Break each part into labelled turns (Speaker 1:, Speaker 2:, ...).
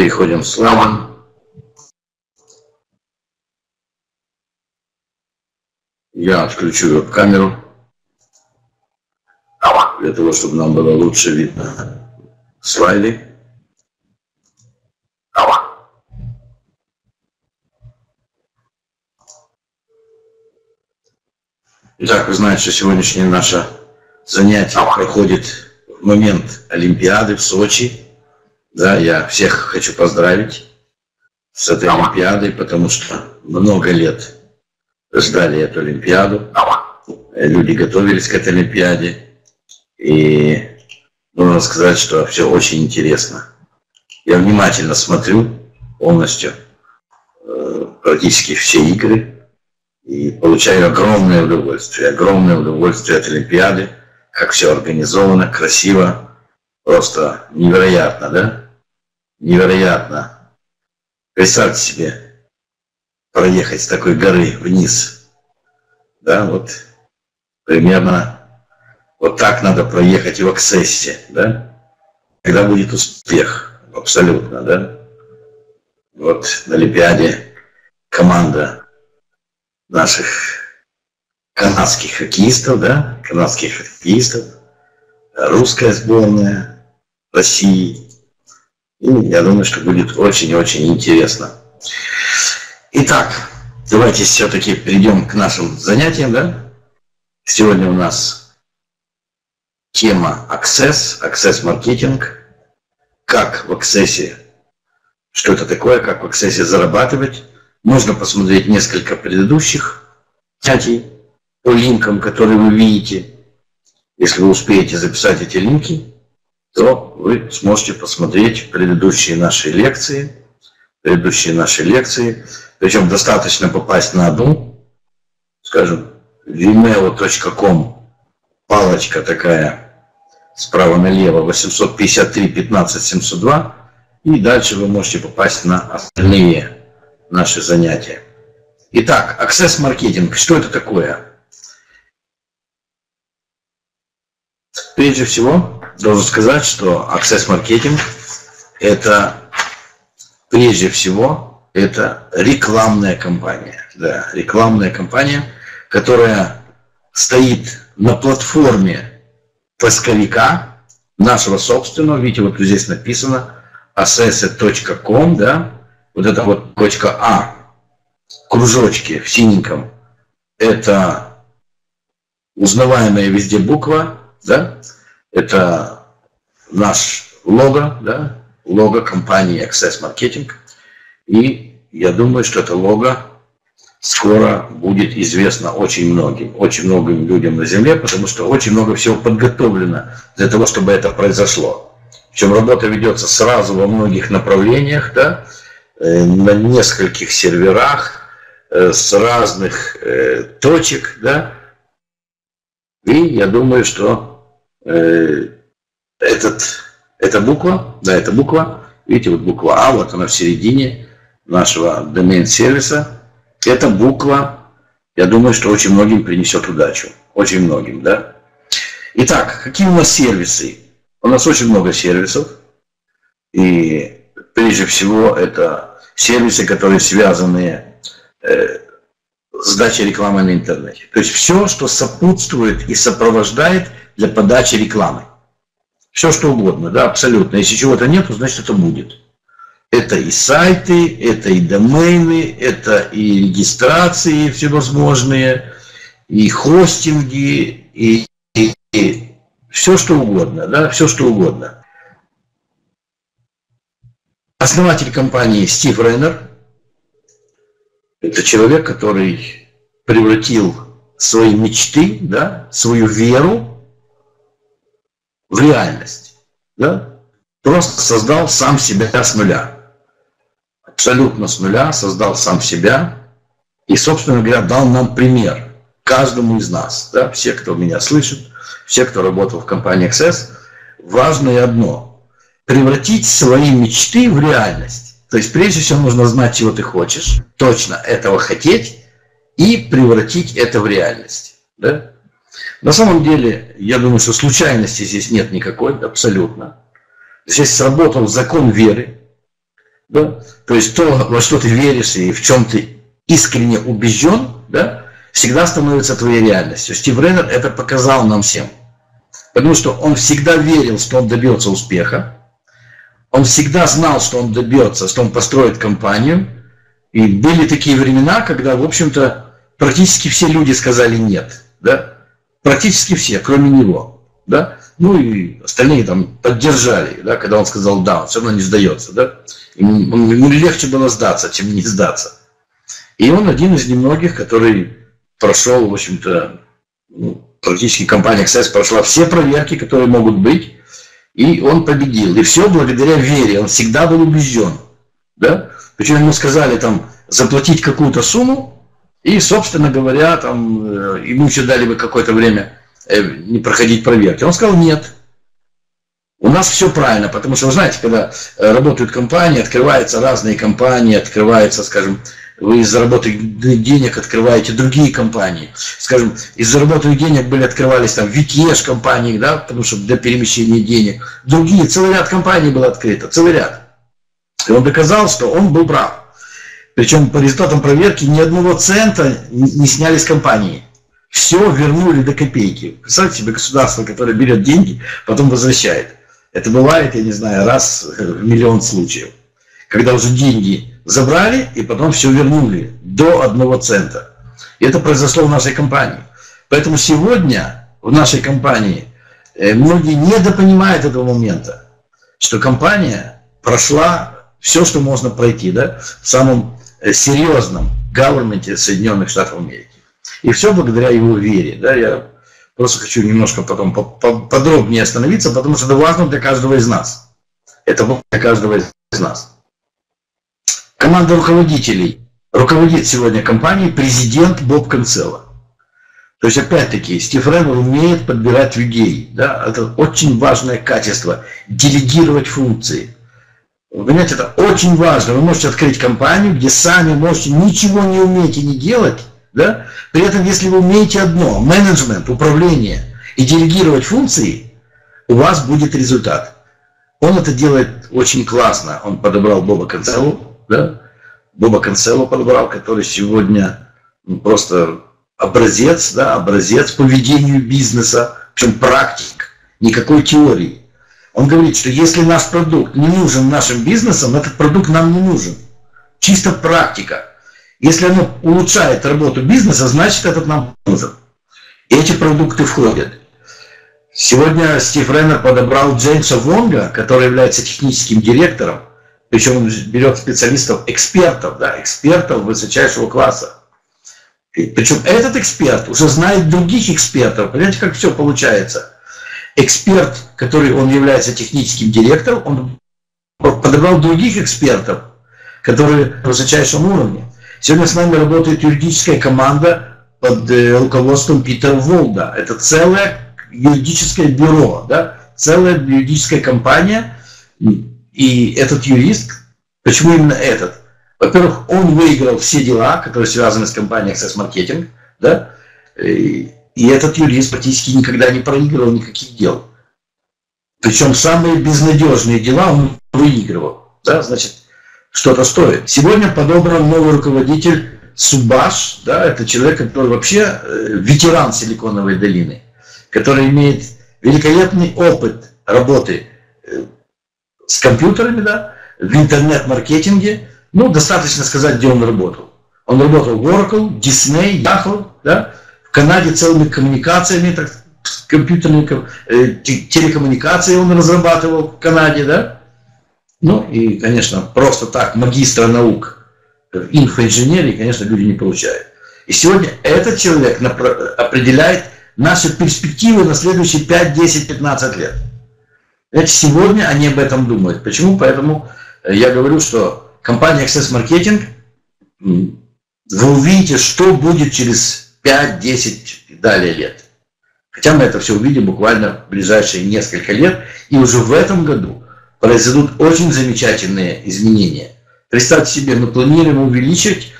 Speaker 1: Переходим в слайд. Я отключу веб-камеру для того, чтобы нам было лучше видно слайды. Итак, вы знаете, что сегодняшнее наше занятие проходит в момент Олимпиады в Сочи. Да, я всех хочу поздравить с этой Олимпиадой, потому что много лет ждали эту Олимпиаду. Люди готовились к этой Олимпиаде. И нужно сказать, что все очень интересно. Я внимательно смотрю полностью э, практически все игры и получаю огромное удовольствие, огромное удовольствие от Олимпиады, как все организовано, красиво, просто невероятно, да? Невероятно. Представьте себе, проехать с такой горы вниз, да, вот примерно вот так надо проехать в аксессе, да? Когда будет успех, абсолютно, да? Вот на Олимпиаде команда наших канадских хоккеистов, да? Канадских хоккеистов, русская сборная России. И я думаю, что будет очень-очень интересно. Итак, давайте все-таки перейдем к нашим занятиям, да? Сегодня у нас тема Access, Access маркетинг, как в Access, что это такое, как в Access зарабатывать. Можно посмотреть несколько предыдущих занятий по линкам, которые вы видите. Если вы успеете записать эти линки, то вы сможете посмотреть предыдущие наши лекции, предыдущие наши лекции. Причем достаточно попасть на одну, скажем, vimeo.com палочка такая справа налево 853 15 702 и дальше вы можете попасть на остальные наши занятия. Итак, Access маркетинг. Что это такое? Прежде всего, должен сказать, что Access маркетинг это прежде всего это рекламная кампания. Да, рекламная кампания, которая стоит на платформе поисковика нашего собственного, видите, вот здесь написано assess.com, да, вот это вот точка А, кружочки в синеньком, это узнаваемая везде буква, да, это наш лого, да, лого компании Access Marketing, и я думаю, что это лого скоро будет известно очень многим, очень многим людям на Земле, потому что очень много всего подготовлено для того, чтобы это произошло. Причем работа ведется сразу во многих направлениях, да, э, на нескольких серверах, э, с разных э, точек, да, и я думаю, что этот, эта буква, да, эта буква, видите, вот буква А, вот она в середине нашего домен-сервиса, эта буква, я думаю, что очень многим принесет удачу. Очень многим, да? Итак, какие у нас сервисы? У нас очень много сервисов. И прежде всего это сервисы, которые связаны э, с дачей рекламы на интернете. То есть все, что сопутствует и сопровождает для подачи рекламы. Все, что угодно, да, абсолютно. Если чего-то нет, значит это будет. Это и сайты, это и домены, это и регистрации всевозможные, и хостинги, и, и, и все что угодно, да, все что угодно. Основатель компании Стив Рейнер – это человек, который превратил свои мечты, да, свою веру в реальность. Да? Просто создал сам себя с нуля абсолютно с нуля, создал сам себя и, собственно говоря, дал нам пример каждому из нас, да, все, кто меня слышит, все, кто работал в компании Access, важное одно – превратить свои мечты в реальность. То есть, прежде всего, нужно знать, чего ты хочешь, точно этого хотеть и превратить это в реальность. Да? На самом деле, я думаю, что случайности здесь нет никакой, абсолютно. Здесь сработал закон веры, да? То есть то, во что ты веришь и в чем ты искренне убежден, да, всегда становится твоей реальностью. Стив Реннер это показал нам всем. Потому что он всегда верил, что он добьется успеха. Он всегда знал, что он добьется, что он построит компанию. И были такие времена, когда, в общем-то, практически все люди сказали нет. Да? Практически все, кроме него. Да? Ну и остальные там поддержали, да, когда он сказал да, он все равно не сдается. Да? Ему, легче было сдаться, чем не сдаться. И он один из немногих, который прошел, в общем-то, ну, практически компания Access прошла все проверки, которые могут быть, и он победил. И все благодаря вере, он всегда был убежден. Да? Причем ему сказали там заплатить какую-то сумму, и, собственно говоря, там, э, ему еще дали бы какое-то время э, не проходить проверки. Он сказал нет. У нас все правильно, потому что, вы знаете, когда э, работают компании, открываются разные компании, открывается, скажем, вы из заработанных денег открываете другие компании. Скажем, из заработанных денег были открывались там Викеш компании, да, потому что для перемещения денег. Другие, целый ряд компаний было открыто, целый ряд. И он доказал, что он был прав. Причем по результатам проверки ни одного цента не сняли с компании. Все вернули до копейки. Представьте себе государство, которое берет деньги, потом возвращает. Это бывает, я не знаю, раз в миллион случаев. Когда уже деньги забрали и потом все вернули до одного цента. И это произошло в нашей компании. Поэтому сегодня в нашей компании э, многие недопонимают этого момента, что компания прошла все, что можно пройти да, в самом серьезном гаверменте Соединенных Штатов Америки. И все благодаря его вере. Да, я просто хочу немножко потом подробнее остановиться, потому что это важно для каждого из нас. Это важно для каждого из нас. Команда руководителей. Руководит сегодня компанией президент Боб Канцело. То есть, опять-таки, Стив Реннер умеет подбирать людей. Да? Это очень важное качество. Делегировать функции. Вы понимаете, это очень важно. Вы можете открыть компанию, где сами можете ничего не умеете не делать. Да? При этом, если вы умеете одно, менеджмент, управление и делегировать функции, у вас будет результат. Он это делает очень классно. Он подобрал Боба Канцелу, да? Боба Канцело подобрал, который сегодня ну, просто образец, да, образец по ведению бизнеса, причем практик, никакой теории. Он говорит, что если наш продукт не нужен нашим бизнесам, этот продукт нам не нужен. Чисто практика. Если оно улучшает работу бизнеса, значит этот нам нужен. И эти продукты входят. Сегодня Стив Реннер подобрал Джеймса Вонга, который является техническим директором причем он берет специалистов, экспертов, да, экспертов высочайшего класса. И, причем этот эксперт уже знает других экспертов. Понимаете, как все получается? Эксперт, который он является техническим директором, он подобрал других экспертов, которые на высочайшем уровне. Сегодня с нами работает юридическая команда под э, руководством Питера Волда. Это целое юридическое бюро, да? целая юридическая компания, и этот юрист, почему именно этот? Во-первых, он выиграл все дела, которые связаны с компанией Access Marketing, да, и этот юрист практически никогда не проигрывал никаких дел. Причем самые безнадежные дела он выигрывал, да, значит, что-то стоит. Сегодня подобран новый руководитель Субаш, да, это человек, который вообще э, ветеран Силиконовой долины, который имеет великолепный опыт работы э, с компьютерами, да, в интернет-маркетинге. Ну, достаточно сказать, где он работал. Он работал в Oracle, Disney, Yahoo, да, Канаде целыми коммуникациями, так, компьютерными э, телекоммуникации он разрабатывал в Канаде, да. Ну и, конечно, просто так магистра наук инфоинженерии, конечно, люди не получают. И сегодня этот человек определяет наши перспективы на следующие 5, 10, 15 лет. Это сегодня они об этом думают. Почему? Поэтому э, я говорю, что компания Access Marketing, вы увидите, что будет через 5, 10 и далее лет. Хотя мы это все увидим буквально в ближайшие несколько лет. И уже в этом году произойдут очень замечательные изменения. Представьте себе, мы планируем увеличить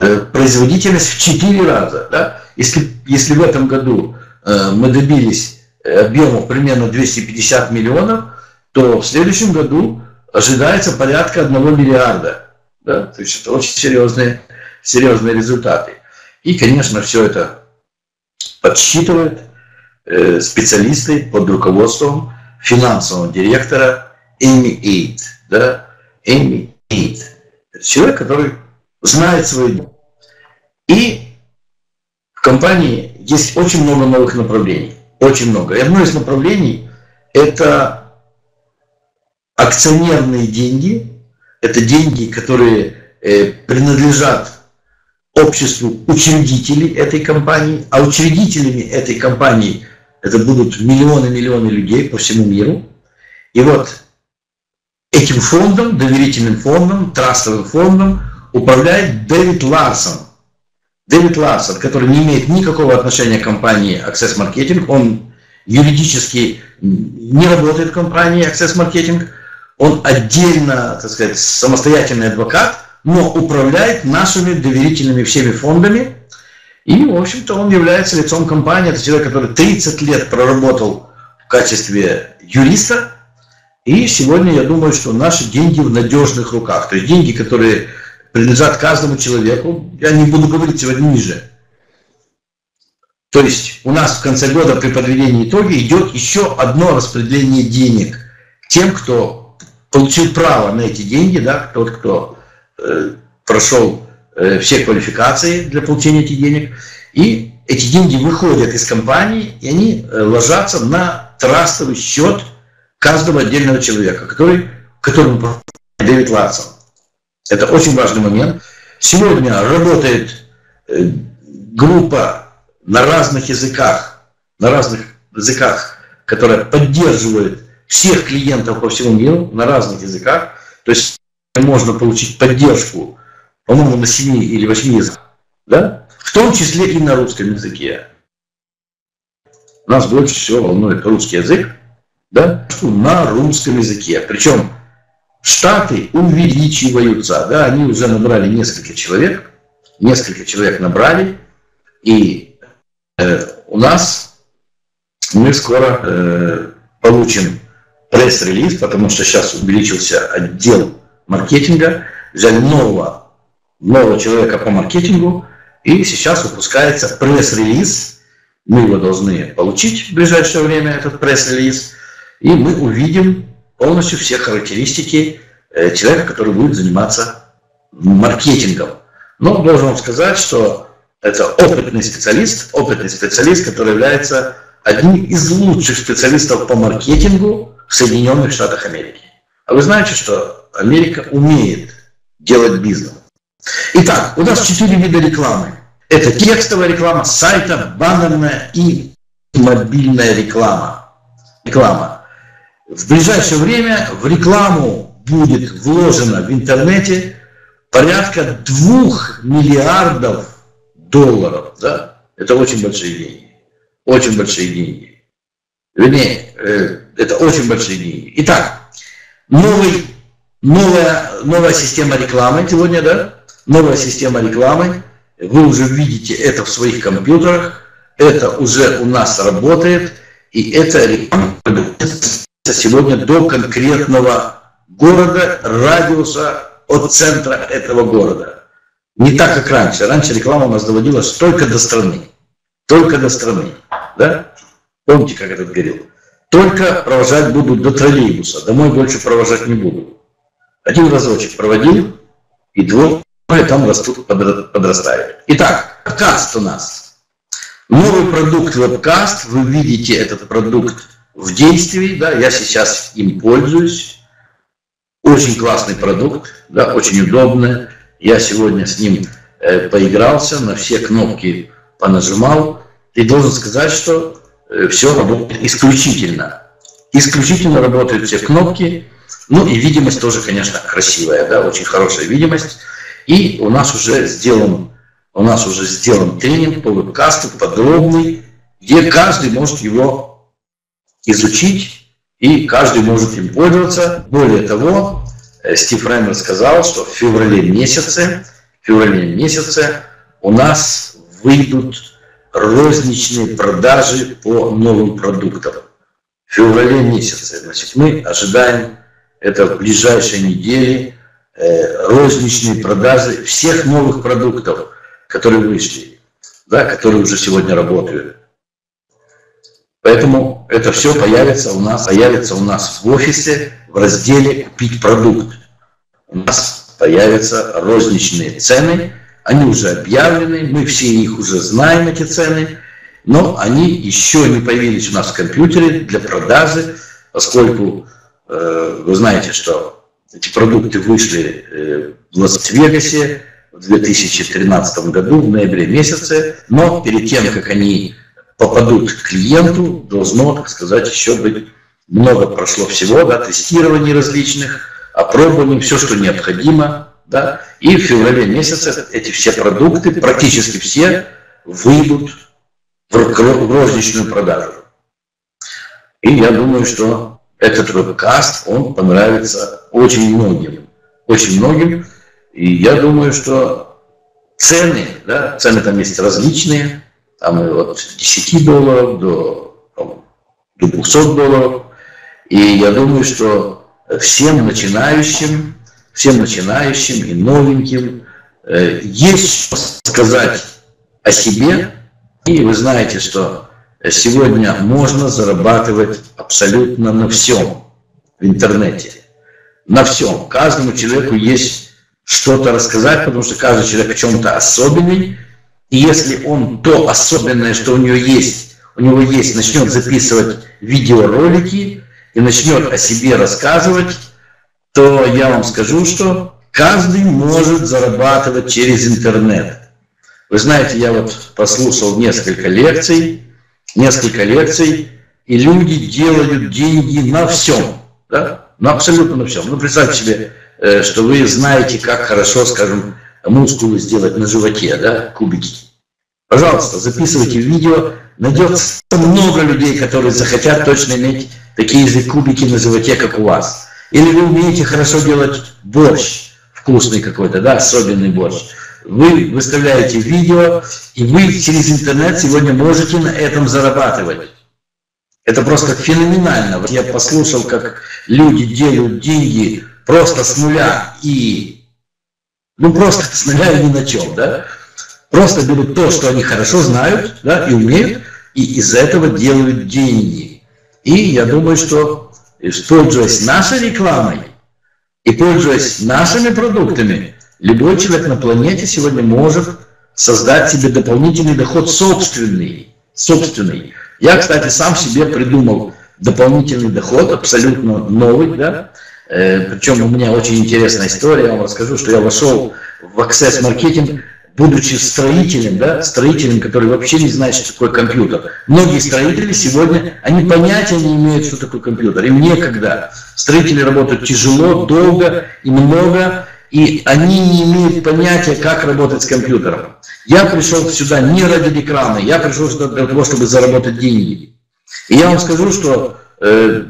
Speaker 1: э, производительность в 4 раза. Да? Если, если в этом году э, мы добились объемов примерно 250 миллионов, то в следующем году ожидается порядка 1 миллиарда. Да? То есть это очень серьезные, серьезные результаты. И, конечно, все это подсчитывают э, специалисты под руководством финансового директора Эми Эйт. Да? Эми Эйт. Человек, который знает свое дело. И в компании есть очень много новых направлений. Очень много. И одно из направлений – это акционерные деньги. Это деньги, которые э, принадлежат обществу учредителей этой компании, а учредителями этой компании это будут миллионы-миллионы людей по всему миру. И вот этим фондом, доверительным фондом, трастовым фондом управляет Дэвид Ларсон. Дэвид Ларсон, который не имеет никакого отношения к компании Access Marketing, он юридически не работает в компании Access Marketing, он отдельно, так сказать, самостоятельный адвокат, но управляет нашими доверительными всеми фондами. И, в общем-то, он является лицом компании. Это человек, который 30 лет проработал в качестве юриста. И сегодня я думаю, что наши деньги в надежных руках. То есть деньги, которые принадлежат каждому человеку. Я не буду говорить сегодня ниже. То есть у нас в конце года при подведении итога идет еще одно распределение денег тем, кто получил право на эти деньги, да, тот, кто прошел э, все квалификации для получения этих денег. И эти деньги выходят из компании, и они э, ложатся на трастовый счет каждого отдельного человека, который, которому Дэвид Ларсон. Это очень важный момент. Сегодня работает э, группа на разных языках, на разных языках, которая поддерживает всех клиентов по всему миру на разных языках. То есть можно получить поддержку, по-моему, на 7 или 8 языках, да? в том числе и на русском языке. Нас больше всего волнует русский язык, да? на русском языке. Причем Штаты увеличиваются, да, они уже набрали несколько человек, несколько человек набрали, и э, у нас мы скоро э, получим пресс-релиз, потому что сейчас увеличился отдел маркетинга, взяли нового, нового человека по маркетингу, и сейчас выпускается пресс-релиз, мы его должны получить в ближайшее время, этот пресс-релиз, и мы увидим полностью все характеристики э, человека, который будет заниматься маркетингом. Но должен вам сказать, что это опытный специалист, опытный специалист, который является одним из лучших специалистов по маркетингу в Соединенных Штатах Америки. А вы знаете, что Америка умеет делать бизнес. Итак, у нас четыре вида рекламы. Это текстовая реклама, сайта, баннерная и мобильная реклама. Реклама. В ближайшее время в рекламу будет вложено в интернете порядка двух миллиардов долларов. Да? Это очень большие деньги. Очень большие деньги. Вернее, э, это очень большие деньги. Итак, новый, новая, новая система рекламы сегодня, да? Новая система рекламы. Вы уже видите это в своих компьютерах. Это уже у нас работает. И это реклама сегодня до конкретного города, радиуса от центра этого города. Не так, как раньше. Раньше реклама у нас доводилась только до страны. Только до страны. Да? Помните, как этот говорил? Только провожать буду до троллейбуса. Домой больше провожать не буду. Один разочек проводил, и двое там растут, подрастают. Итак, подкаст у нас. Новый продукт вебкаст. Вы видите этот продукт в действии, да, я сейчас им пользуюсь. Очень классный продукт, да, очень удобный. Я сегодня с ним э, поигрался, на все кнопки понажимал. И должен сказать, что э, все работает исключительно. Исключительно работают все кнопки. Ну и видимость тоже, конечно, красивая, да, очень хорошая видимость. И у нас уже сделан, у нас уже сделан тренинг по вебкасту подробный, где каждый может его изучить, и каждый может им пользоваться. Более того, э, Стив Рэмер сказал, что в феврале месяце, в феврале месяце у нас выйдут розничные продажи по новым продуктам. В феврале месяце. Значит, мы ожидаем это в ближайшие недели э, розничные продажи всех новых продуктов, которые вышли, да, которые уже сегодня работают. Поэтому это все появится у нас, появится у нас в офисе в разделе «Купить продукт». У нас появятся розничные цены, они уже объявлены, мы все их уже знаем, эти цены, но они еще не появились у нас в компьютере для продажи, поскольку вы знаете, что эти продукты вышли э, в Лас-Вегасе в 2013 году, в ноябре месяце, но перед тем, как они попадут к клиенту, должно, так сказать, еще быть много прошло всего, да, тестирований различных, опробований, все, что необходимо, да, и в феврале месяце эти все продукты, практически все, выйдут в розничную продажу. И я думаю, что этот вебкаст, он понравится очень многим. Очень многим. И я думаю, что цены, да, цены там есть различные, там от 10 долларов до, там, до 200 долларов. И я думаю, что всем начинающим, всем начинающим и новеньким э, есть что сказать о себе, и вы знаете, что сегодня можно зарабатывать абсолютно на всем в интернете. На всем. Каждому человеку есть что-то рассказать, потому что каждый человек в чем-то особенный. И если он то особенное, что у него есть, у него есть, начнет записывать видеоролики и начнет о себе рассказывать, то я вам скажу, что каждый может зарабатывать через интернет. Вы знаете, я вот послушал несколько лекций, несколько лекций, и люди делают деньги на всем, да? на абсолютно на всем. Ну, представьте себе, э, что вы знаете, как хорошо, скажем, мускулы сделать на животе, да, кубики. Пожалуйста, записывайте видео, найдется много людей, которые захотят точно иметь такие же кубики на животе, как у вас. Или вы умеете хорошо делать борщ, вкусный какой-то, да, особенный борщ вы выставляете видео, и вы через интернет сегодня можете на этом зарабатывать. Это просто феноменально. Я послушал, как люди делают деньги просто с нуля и... Ну, просто с нуля и ни на чем, да? Просто берут то, что они хорошо знают, да, и умеют, и из этого делают деньги. И я думаю, что, пользуясь нашей рекламой и пользуясь нашими продуктами, Любой человек на планете сегодня может создать себе дополнительный доход собственный. собственный. Я, кстати, сам себе придумал дополнительный доход, абсолютно новый, да, э, причем у меня очень интересная история, я вам расскажу, что я вошел в Access Marketing, будучи строителем, да, строителем, который вообще не знает, что такое компьютер. Многие строители сегодня, они понятия не имеют, что такое компьютер, им некогда. Строители работают тяжело, долго и много, и они не имеют понятия, как работать с компьютером. Я пришел сюда не ради рекламы, я пришел сюда для того, чтобы заработать деньги. И я вам скажу, что э,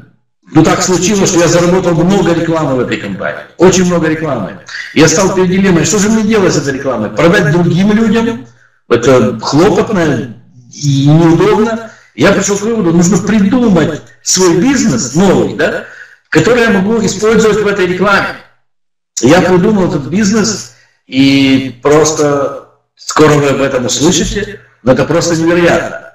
Speaker 1: ну так случилось, что я заработал много рекламы в этой компании. Очень много рекламы. Я стал перед дилеммой, что же мне делать с этой рекламой? Продать другим людям? Это хлопотно и неудобно. Я пришел к выводу, нужно придумать свой бизнес новый, да, который я могу использовать в этой рекламе. Я придумал этот бизнес, и просто скоро вы об этом услышите, но это просто невероятно.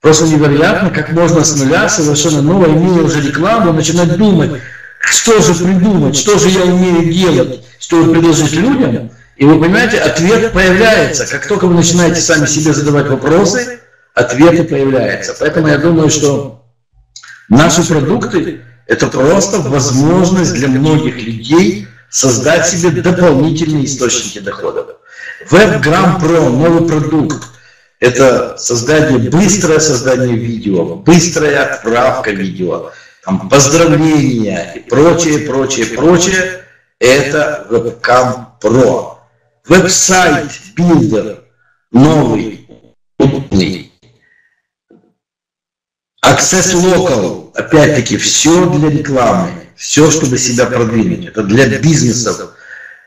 Speaker 1: Просто невероятно, как можно с нуля, совершенно новое, имея уже рекламу, начинать думать, что же придумать, что же я умею делать, чтобы предложить людям. И вы понимаете, ответ появляется. Как только вы начинаете сами себе задавать вопросы, ответы появляются. Поэтому я думаю, что наши продукты – это просто возможность для многих людей создать себе дополнительные источники дохода. WebGram Pro, новый продукт, это создание, быстрое создание видео, быстрая отправка видео, там, поздравления и прочее, прочее, прочее. Это Webcam Pro. Веб-сайт Builder новый, умный. Access Local, опять-таки, все для рекламы все, чтобы себя продвинуть. Это для бизнесов.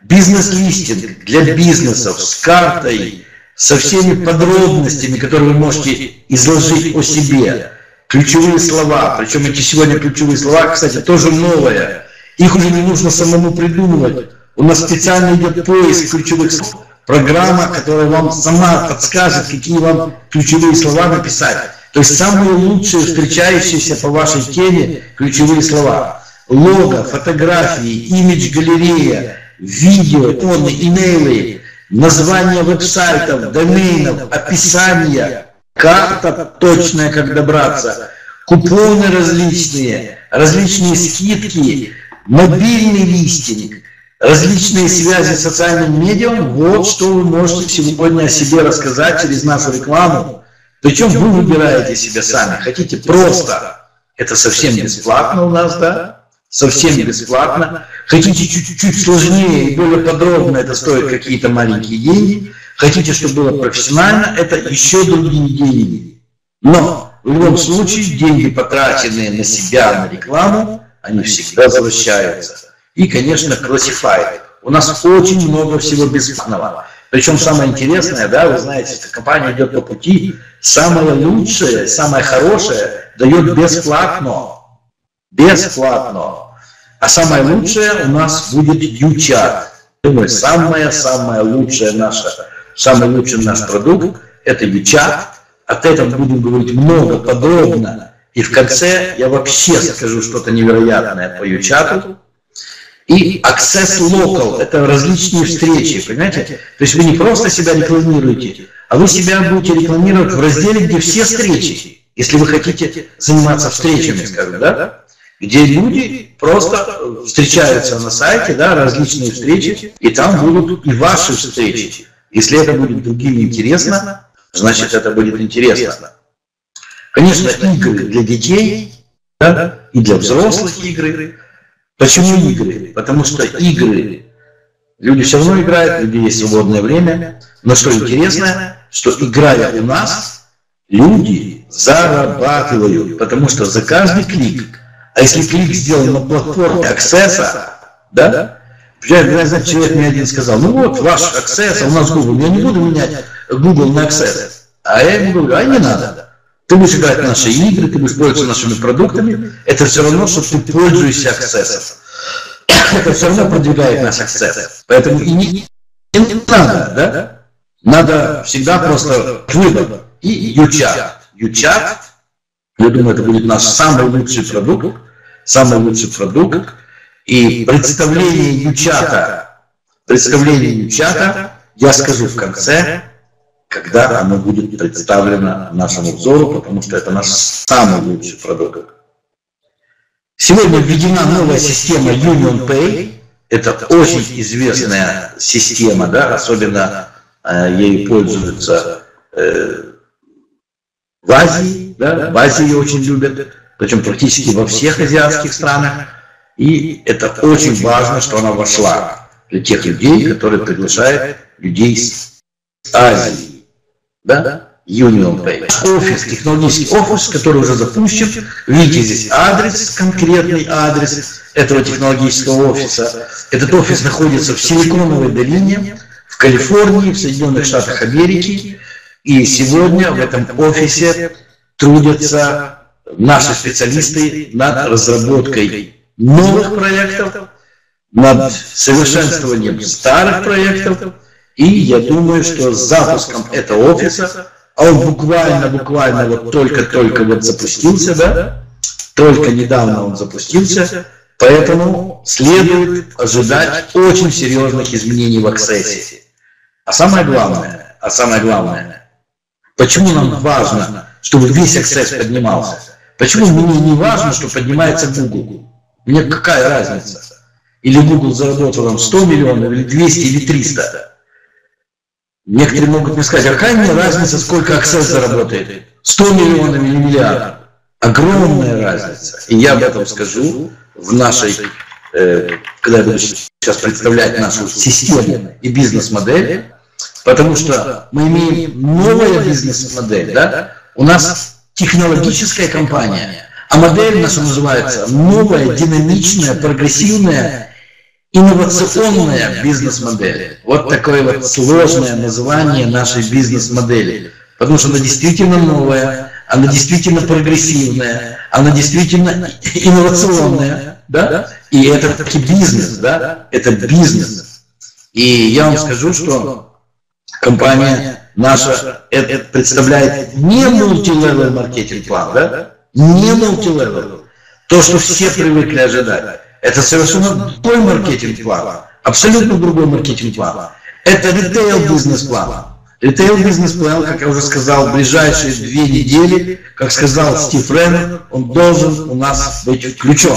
Speaker 1: Бизнес-листинг для бизнесов с картой, со всеми подробностями, которые вы можете изложить о себе. Ключевые слова, причем эти сегодня ключевые слова, кстати, тоже новые. Их уже не нужно самому придумывать. У нас специально идет поиск ключевых слов, программа, которая вам сама подскажет, какие вам ключевые слова написать. То есть самые лучшие встречающиеся по вашей теме ключевые слова. Лого, фотографии, имидж-галерея, видео, тоны, имейлы, названия веб-сайтов, доменов, описания, карта точная, как добраться, купоны различные, различные скидки, мобильный листинг, различные связи с социальным медиа. Вот что вы можете сегодня о себе рассказать через нашу рекламу. Причем вы выбираете себя сами. Хотите просто, это совсем бесплатно у нас, да? Совсем бесплатно. Хотите чуть-чуть сложнее и более подробно, это стоит какие-то маленькие деньги. Хотите, чтобы было профессионально, это еще другие деньги. Но в любом случае деньги, потраченные на себя, на рекламу, они всегда возвращаются. И, конечно, Classified. У нас очень много всего бесплатного. Причем самое интересное, да, вы знаете, эта компания идет по пути, самое лучшее, самое хорошее дает бесплатно бесплатно. А самое лучшее у нас будет ючат. Думаю, самое-самое лучшее наше, самый лучший наш продукт – это ючат. От этого будем говорить много, подробно. И в конце я вообще скажу что-то невероятное по ючату. И Access Local – это различные встречи, понимаете? То есть вы не просто себя рекламируете, а вы себя будете рекламировать в разделе, где все встречи. Если вы хотите заниматься встречами, скажем, да? Где люди просто встречаются на сайте, да, различные встречи, и там будут и ваши встречи. Если это будет другим интересно, значит это будет интересно. Конечно, игры для детей да, и для взрослых игры. Почему игры? Потому что игры, люди все равно играют, люди есть свободное время. Но что интересно, что играя у нас, люди зарабатывают, потому что за каждый клик а если клик сделан на платформе аксесса, да? Я, знаете, человек мне один сказал, ну вот ваш аксесс, а у нас Google, я не буду менять Google на аксесс. А я ему говорю, а не надо. Ты будешь играть в наши игры, ты будешь пользоваться нашими продуктами, это все равно, что ты пользуешься аксессом. Это все равно продвигает наш аксесс. Поэтому и не, и не надо, да? Надо всегда просто выбор. И ючат. Ючат я думаю, это будет наш самый лучший продукт, самый лучший продукт. И представление Ючата, представление Ючата я скажу в конце, когда оно будет представлено нашему взору, потому что это наш самый лучший продукт. Сегодня введена новая система Union Pay. Это очень известная система, да, особенно э, ею пользуются э, в Азии, да, в Азии ее очень любят, причем практически во всех азиатских странах. И это очень важно, что она вошла для тех людей, которые приглашают людей с Азии. Да? Union Pay. Офис, технологический офис, который уже запущен. Видите здесь адрес, конкретный адрес этого технологического офиса. Этот офис находится в Силиконовой долине, в Калифорнии, в Соединенных Штатах Америки. И сегодня в этом офисе трудятся наши специалисты над разработкой новых проектов, над совершенствованием старых проектов. И я думаю, что с запуском этого офиса, а он буквально, буквально вот только-только вот запустился, да, только недавно он запустился, поэтому следует ожидать очень серьезных изменений в Access. А самое главное, а самое главное, Почему нам важно, чтобы весь аксесс поднимался? Почему мне не важно, что поднимается Google? Мне какая разница? Или Google заработал там 100 миллионов, или 200, или 300? Некоторые могут мне сказать, а какая мне разница, сколько аксесс заработает? 100 миллионов или миллиард? Огромная разница. И я об этом скажу в нашей, э, когда я буду сейчас представлять нашу систему и бизнес-модель, Потому что мы имеем новая бизнес-модель, да? У нас технологическая компания, а модель наша называется новая, динамичная, прогрессивная, инновационная бизнес-модель. Вот такое вот сложное название нашей бизнес-модели. Потому что она действительно новая, она действительно прогрессивная, она действительно инновационная. да? И это таки бизнес, да? Это бизнес. И я вам скажу, что компания наша это представляет не мультилевел маркетинг план, да? Не мультилевел. То, что все привыкли ожидать. Это совершенно другой маркетинг план. Абсолютно другой маркетинг план. Это ритейл бизнес план. Ритейл бизнес-план, как я уже сказал, в ближайшие две недели, как сказал Стив Реннер, он должен у нас быть включен.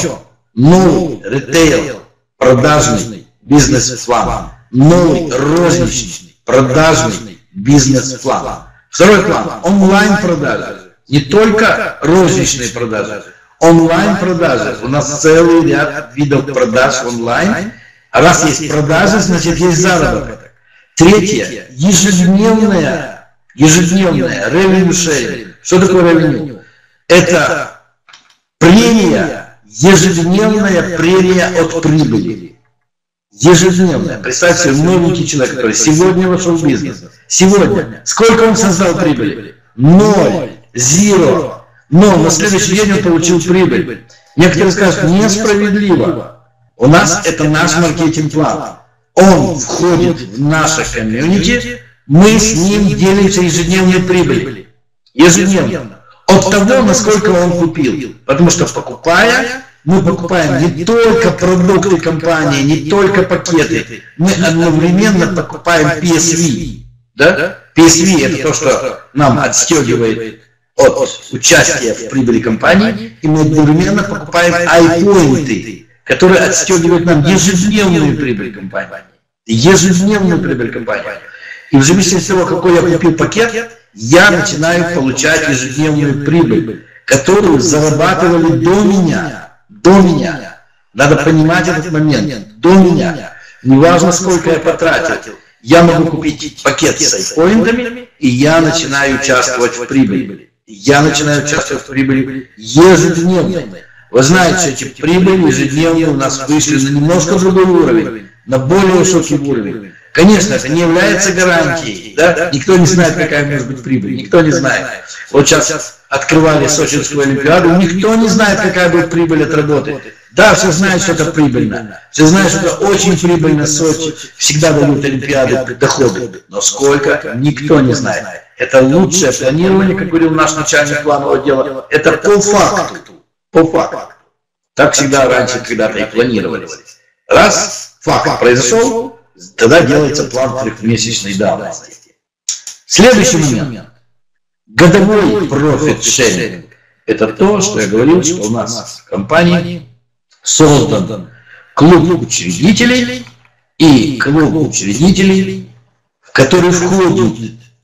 Speaker 1: Новый ритейл продажный бизнес-план. Новый розничный продажный бизнес-план. Второй план – онлайн-продажи. Не только розничные продажи, онлайн-продажи. У нас целый ряд видов продаж онлайн. А раз есть продажи, значит есть заработок. Третье. Ежедневная, ежедневная revenue sharing. Что такое revenue? Это премия, ежедневная премия от прибыли. Ежедневная. Представьте себе новенький человек, который сегодня вошел в бизнес. Сегодня. Сколько он создал прибыли? Ноль. Зеро. Но на следующий день он получил прибыль. Некоторые скажут, несправедливо. У нас это наш маркетинг-план он входит в наше комьюнити, мы с ним делимся ежедневной прибылью. Ежедневно. От того, насколько он купил. Потому что покупая, мы покупаем не только продукты компании, не только пакеты, мы одновременно покупаем PSV. Да? PSV это то, что нам отстегивает от участия в прибыли компании, и мы одновременно покупаем iPoints который отстегивает нам ежедневную прибыль компании. Ежедневную прибыль компании. И в зависимости от того, какой я купил пакет, я начинаю получать ежедневную прибыль, которую зарабатывали до меня. До меня. Надо понимать этот момент. До меня. Неважно, сколько я потратил. Я могу купить пакет с айпоинтами, и я начинаю участвовать в прибыли. Я начинаю участвовать в прибыли ежедневно. Вы знаете, что эти прибыли ежедневно у нас вышли на немножко другой уровень, на более высокий уровень. Конечно, это не является гарантией. Да? Никто не знает, какая может быть прибыль. Никто не знает. Вот сейчас открывали Сочинскую Олимпиаду, никто не знает, какая будет прибыль от работы. Да, все знают, что это прибыльно. Все знают, что это очень прибыльно Сочи. Всегда дают Олимпиады доходы. Но сколько, никто не знает. Это лучшее планирование, как говорил наш начальник планового дела. Это по факту по факту. Так всегда раньше когда-то и планировали. Раз факт произошел, тогда делается план трехмесячной давности. Следующий момент. Годовой профит шеринг. Это то, что я говорил, что у нас в компании создан клуб учредителей и клуб учредителей, в который входят,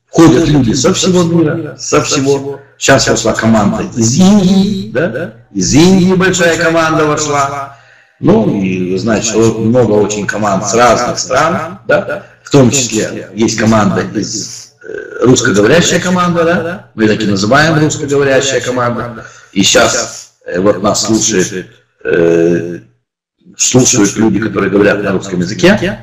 Speaker 1: входят люди со всего мира, со всего Сейчас вошла команда из Индии, да? Из Индии большая команда вошла. Ну, и что много очень команд с разных стран, да? В том числе есть команда из э, русскоговорящая команда, да? Мы так и называем русскоговорящая команда. И сейчас э, вот нас слушает, э, слушают люди, которые говорят на русском языке.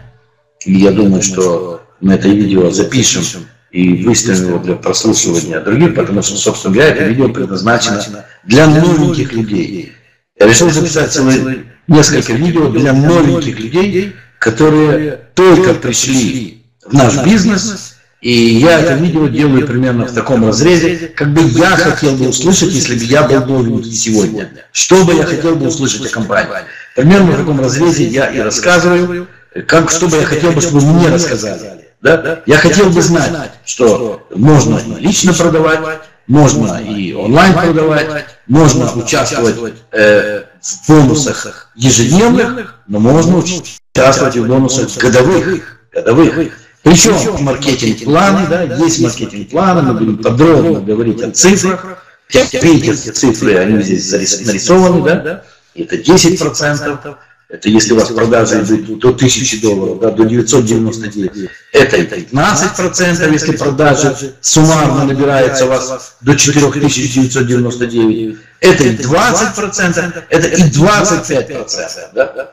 Speaker 1: И я думаю, что мы это видео запишем и выставим его для прослушивания других, потому что, собственно говоря, это видео предназначено для новеньких людей. Я решил записать целые несколько видео для новеньких людей, которые только пришли в наш бизнес, и я это видео делаю примерно в таком разрезе, как бы я хотел бы услышать, если бы я был новенький сегодня. Что бы я хотел бы услышать о компании. Примерно в таком разрезе я и рассказываю, как, что бы я хотел бы, чтобы мне рассказали. Да? Я хотел бы знать, что можно лично продавать, можно и онлайн продавать, можно участвовать э, в бонусах ежедневных, но можно участвовать и в бонусах годовых. годовых. Причем маркетинг-планы, да, есть маркетинг-планы, мы будем подробно говорить о цифрах. Видите, цифры, они здесь нарисованы, да, это 10%, это если у вас продажи идут до 1000 долларов, да, до 999. Это 15%, если продажи суммарно набирается у вас до 4999. Это и 20%, это и 25%. Да?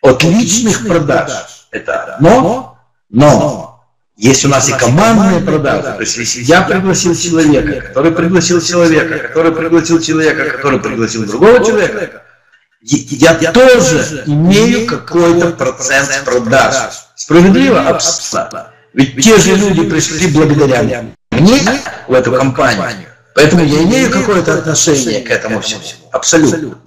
Speaker 1: От личных продаж это одно, но есть у нас и командные продажи. То есть если я пригласил человека, который пригласил человека, который пригласил человека, который пригласил другого человека, я, я тоже имею какой-то процент продаж. Справедливо? Абсолютно. Ведь те же люди пришли благодаря мне в эту компанию. Поэтому я имею какое-то отношение к этому всему. Абсолютно.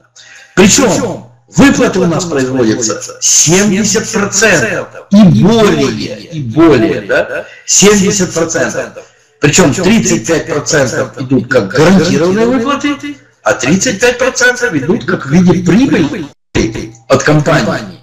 Speaker 1: Причем выплаты у нас производятся 70% и более, и более, да? 70%. Причем 35% идут как гарантированные выплаты, а 35% идут как в виде прибыли от компании.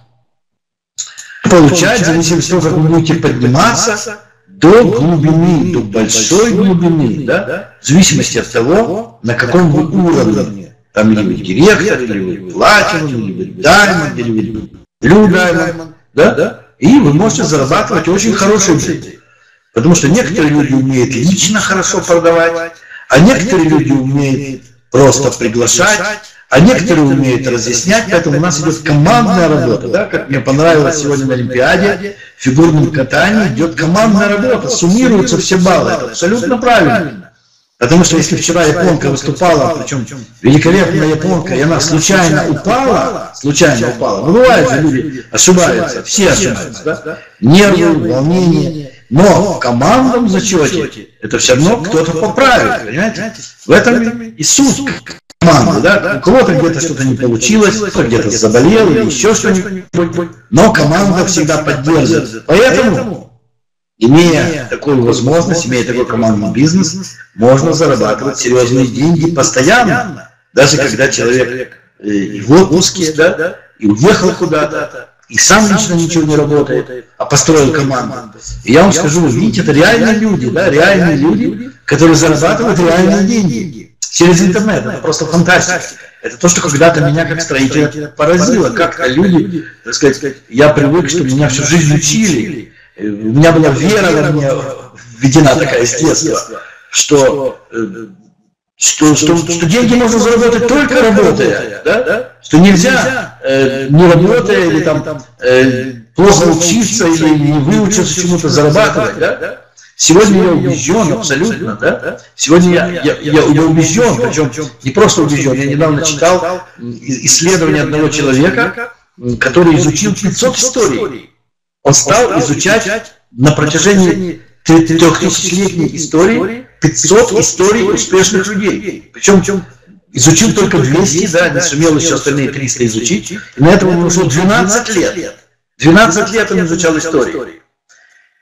Speaker 1: Получать, в зависимости от того, как вы будете подниматься, до глубины, до большой глубины, да, в зависимости от того, на каком вы уровне. Там или вы директор, или вы платинум, или вы даймонд, или вы блю даймонд, да, и вы можете зарабатывать очень хорошие деньги. Потому что некоторые люди умеют лично хорошо продавать, а некоторые люди умеют просто приглашать, а некоторые умеют разъяснять, поэтому у нас идет командная работа, да, как мне понравилось сегодня на Олимпиаде, фигурном катании идет командная работа, суммируются все баллы, это абсолютно правильно. Потому что если вчера японка выступала, причем великолепная японка, и она случайно упала, случайно упала, ну бывает люди ошибаются, все ошибаются, да? нервы, волнение, но в командном зачете это все равно кто-то поправит, понимаете? В этом и суть команды, да? У кого-то где-то что-то не получилось, кто-то где-то заболел или еще что-нибудь, но команда всегда поддерживает. Поэтому, имея такую возможность, имея такой командный бизнес, можно зарабатывать серьезные деньги постоянно, даже когда человек э, и в отпуске, да, и уехал куда-то, и сам лично ничего не работает, а построил команду. И я вам скажу, видите, это реальные люди, да, реальные люди, которые зарабатывают реальные деньги через интернет. Это просто фантастика. Это то, что когда-то меня как строителя поразило. Как люди, так сказать, я привык, что меня всю жизнь учили. У меня была вера во мне введена такая с детства, что что, что, что деньги можно заработать только работая, да? что нельзя, э, не работая или там э, плохо учиться или не выучиться чему-то зарабатывать. Да? Сегодня я убежден абсолютно, да? Сегодня я, я, я, я убежден, причем не просто убежден, я недавно читал исследование одного человека, который изучил 500 историй. Он стал изучать на протяжении трехтысячелетней истории 500 историй успешных людей. Причем изучил только 200, да, не сумел еще остальные 300 изучить. И на этом ему ушло 12 лет. 12 лет он изучал историю.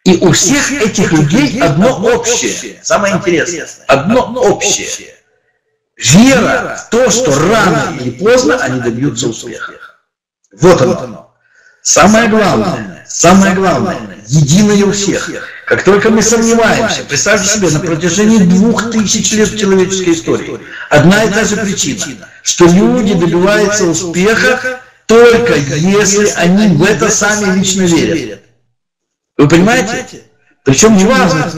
Speaker 1: И у всех этих людей одно общее, самое интересное, одно общее. Вера в то, что рано или поздно они добьются успеха. Вот оно. Самое главное, самое главное, единое у всех. Как только мы сомневаемся, представьте себе, на протяжении двух тысяч лет человеческой истории, одна и та же причина, что люди добиваются успеха только если они в это сами лично верят. Вы понимаете? Причем неважно,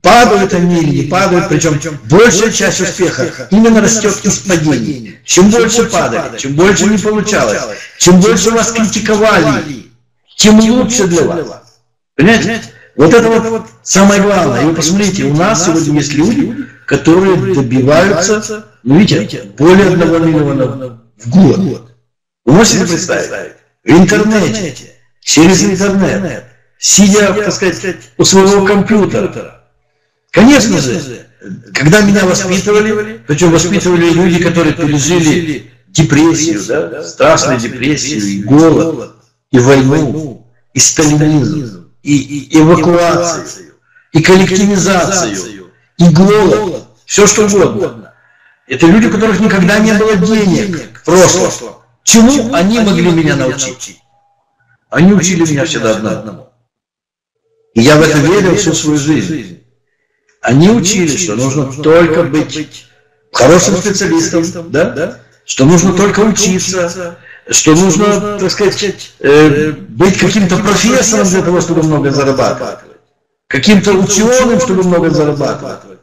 Speaker 1: падают они или не падают, причем большая часть успеха именно растет из падений. Чем больше падали, чем больше не получалось, чем больше вас критиковали, тем лучше для вас. Понимаете? Вот это вот самое главное. И вы посмотрите, у нас сегодня есть люди, которые добиваются, ну видите, более одного миллиона в год. Вы можете представить? В интернете, через интернет, сидя, так сказать, у своего компьютера. Конечно же, когда меня воспитывали, причем воспитывали люди, которые пережили депрессию, да, страшную депрессию, и голод, и войну, и сталинизм, и, эвакуацию, и коллективизацию, и голод, все что угодно. Это люди, у которых никогда не было денег в прошлом. Чему они могли меня научить? Они учили меня всегда одному. И я в это верил всю свою жизнь. Они учили, что нужно только быть хорошим специалистом, да? что нужно только учиться, что нужно, так сказать, э, быть каким-то профессором для того, чтобы много зарабатывать, каким-то ученым, чтобы много зарабатывать.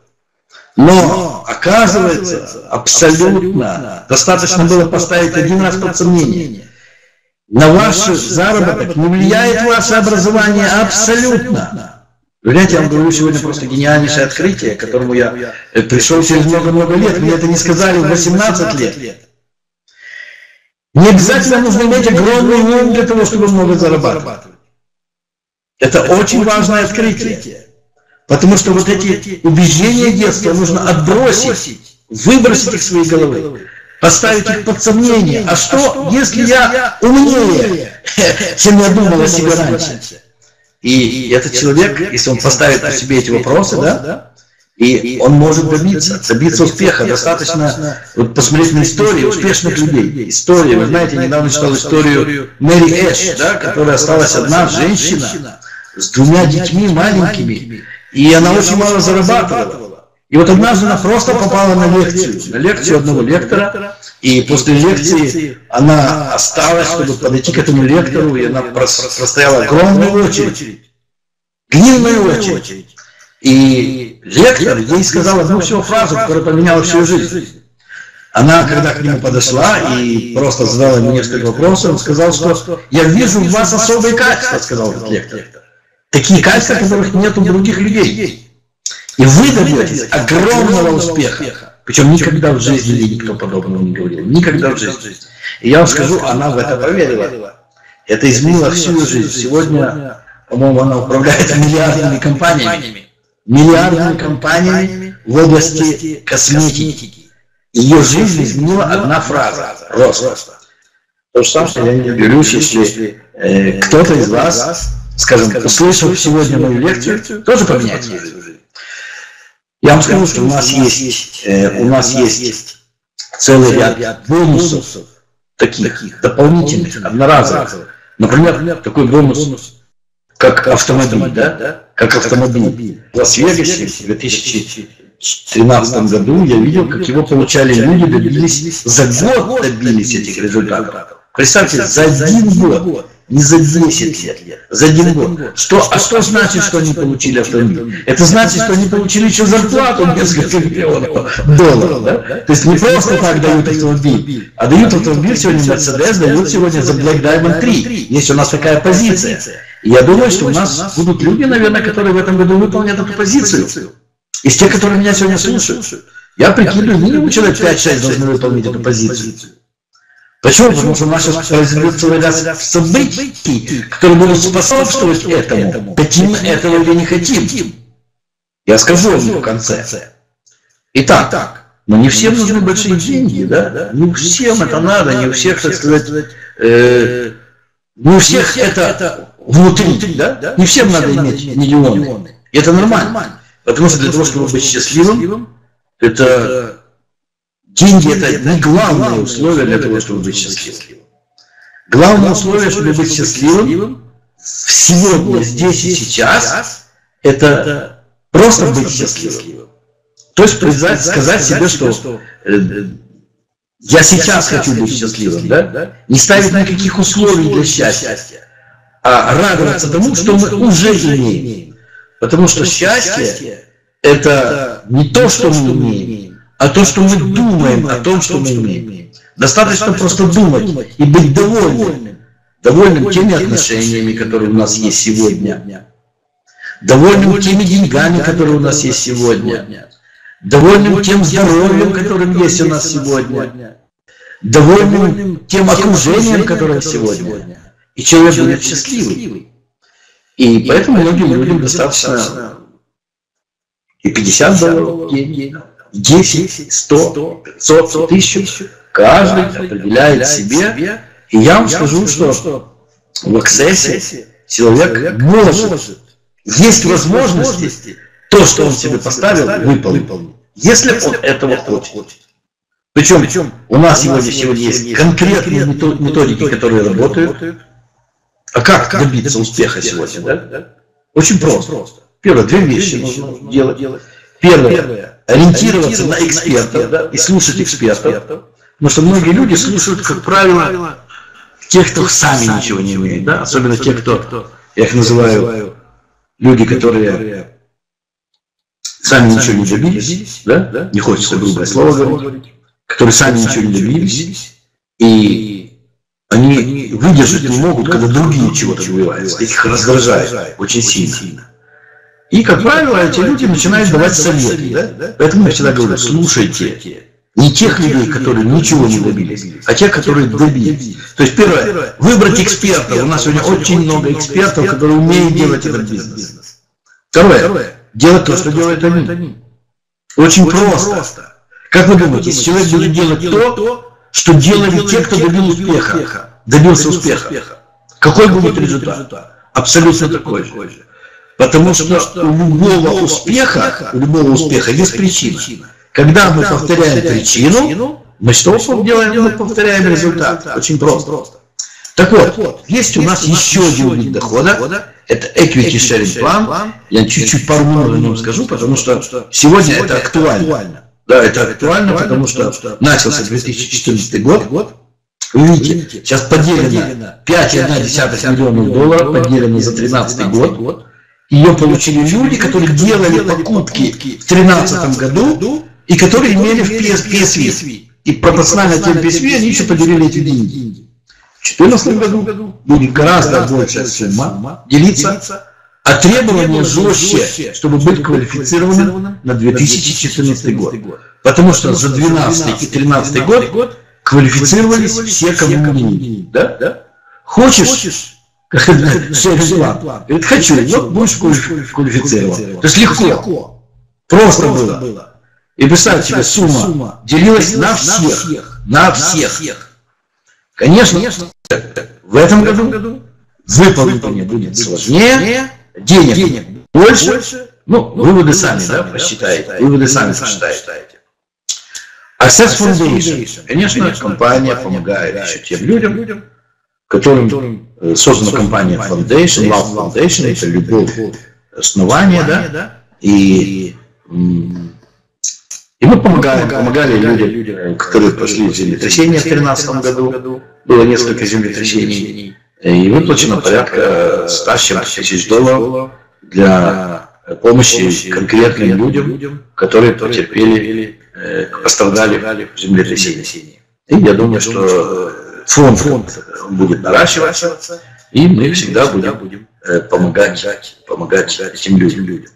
Speaker 1: Но, оказывается, абсолютно достаточно было поставить один раз под сомнение. На ваш заработок не влияет ваше образование абсолютно. Знаете, я вам говорю сегодня просто гениальнейшее открытие, к которому я пришел через много-много лет. Мне это не сказали в 18 лет. Не обязательно нужно иметь огромный ум для того, чтобы много зарабатывать. Это очень важное открытие. Потому что вот эти убеждения детства нужно отбросить, выбросить их своей головы, поставить их под сомнение. А что, если я умнее, чем я думал о себе раньше? И этот человек, если он поставит по себе эти вопросы, да, и он может добиться, добиться успеха. Достаточно вот посмотреть на истории успешных людей. История, вы знаете, я недавно читал историю Мэри Эш, да, которая осталась одна женщина с двумя детьми маленькими, и она очень мало зарабатывала. И вот однажды она просто попала на лекцию, на лекцию одного лектора, и после лекции она осталась, чтобы подойти к этому лектору, и она простояла огромную очередь, длинную очередь. И лектор ей сказал одну всю фразу, которая поменяла всю жизнь. Она, когда к нему подошла и просто задала ему несколько вопросов, он сказал, что «Я вижу в вас особые качества», сказал этот лектор. Такие качества, которых нет у других людей. И вы добьетесь огромного успеха. Причем никогда в жизни ей никто подобного не говорил. Никогда в жизни. И я вам скажу, она в это поверила. Это изменило всю ее жизнь. Сегодня, по-моему, она управляет миллиардными компаниями. Миллиардными компаниями в области косметики. Ее жизнь изменила одна фраза – рост. То же самое я не берусь, если э, кто-то из вас скажем, услышав сегодня мою лекцию, тоже поменять. Я вам скажу, что у нас есть, у нас есть целый ряд бонусов, таких, дополнительных, одноразовых. Например, такой бонус, как автомобиль, да? Как автомобиль. В Лас-Вегасе в 2013 году я видел, как его получали люди, добились, за год добились этих результатов. Представьте, за один год не за 10 лет, за один год. Что, а что значит, что они получили автомобиль? Это значит, что они получили еще зарплату несколько миллионов долларов. Да? То есть не просто так дают автомобиль, а дают автомобиль сегодня Mercedes, дают сегодня за Black Diamond 3. Есть у нас такая позиция. И я думаю, что у нас будут люди, наверное, которые в этом году выполнят эту позицию. Из тех, которые меня сегодня слушают. Я прикидываю, минимум человек 5-6 должны выполнить эту позицию. Почему? Потому что произойдет целый ряд событий, которые будут способствовать этому. Хотим этого или не хотим. Я скажу вам в конце. Итак, но не всем нужны большие деньги, да? Не всем это надо, не у всех, так сказать, э, не у всех это внутри, да? Не всем надо иметь миллионы. И это нормально. Потому что для того, чтобы быть счастливым, это Деньги – это не главное условие для того, чтобы быть счастливым. Главное условие, чтобы быть счастливым сегодня, здесь и сейчас, это просто быть счастливым. То есть сказать, сказать себе, что э, я сейчас хочу быть счастливым, да? Не ставить никаких условий для счастья, а радоваться тому, что мы уже имеем. Потому что счастье – это не то, что мы имеем, а то, что мы думаем о том, что мы имеем. Достаточно просто думать и быть довольным. Довольным теми отношениями, которые у нас есть сегодня. Довольным теми деньгами, которые у нас есть сегодня. Довольным тем здоровьем, которым есть у нас сегодня. Довольным тем окружением, которое сегодня. И человек будет счастливый. И поэтому многим людям достаточно и 50 долларов в день, 10, 100, 500, 1000. Каждый определяет себе. И я вам скажу, что в аксессе человек может, есть возможности, то, что он себе поставил, выполнить. Если он этого хочет. Причем, Причем у нас сегодня, сегодня есть конкретные методики, которые работают. А как добиться успеха сегодня? Да? Очень просто. Первое, две вещи нужно делать. Первое, ориентироваться на экспертов да, и слушать экспертов. Потому что многие люди слушают, как правило, тех, кто сами ничего не умеет. Да? Особенно тех, кто, я их называю, люди, которые сами ничего не добились, да? не хочется грубое слово говорить, которые сами ничего не добились, и они выдержать не могут, когда другие чего-то добиваются. Их раздражает очень сильно. И, как правило, эти люди начинают давать советы. Да? Поэтому я всегда говорю, слушайте. Не тех людей, которые ничего не добились, а тех, которые добились. То есть первое, выбрать эксперта. У нас сегодня очень много экспертов, которые умеют делать этот бизнес. Второе, делать то, что делают они. Очень просто. Как вы думаете, если человек будет делать то, что делали те, кто добил успеха, добился успеха, какой будет результат? Абсолютно такой же. Потому что у любого успеха, у любого успеха есть причина. Когда мы повторяем причину, мы что делаем? Мы повторяем результат. Очень просто. Так вот, есть у нас еще один вид дохода. Это equity sharing план. Я чуть-чуть пару минут о нем скажу, потому что сегодня это актуально. Да, это актуально, потому что начался 2014 год. Вы видите, сейчас поделено 5,1 миллионов долларов, поделено за 2013 год. Ее получили люди, которые делали покупки в 2013 году и которые имели в PSV. И пропорционально тем PSV они еще поделили эти деньги. В 2014 году будет гораздо большая сумма делиться, а требования жестче, чтобы быть квалифицированным на 2014 год. Потому что за 2012 и 2013 год квалифицировались все, кому не да? Хочешь шерсть план? Говорит, хочу, вот будешь квалифицирован. То есть легко. Просто было. И представь себе, сумма делилась на всех. На всех. Конечно, в этом году выполнение будет сложнее, денег больше. Ну, выводы сами, да, посчитаете. Выводы сами посчитаете. Access Foundation. Конечно, компания помогает еще тем людям, которым э, создана компания Foundation, Love Foundation, это любовь, основание, да, и, и мы помогаем, помогали людям, которые прошли землетрясение в 2013 году, было несколько землетрясений, и выплачено порядка 100 тысяч долларов для помощи конкретным людям, которые потерпели, э, пострадали в землетрясении. И я думаю, что фонд, фонд будет наращиваться, и мы всегда будем э, помогать, помогать этим людям.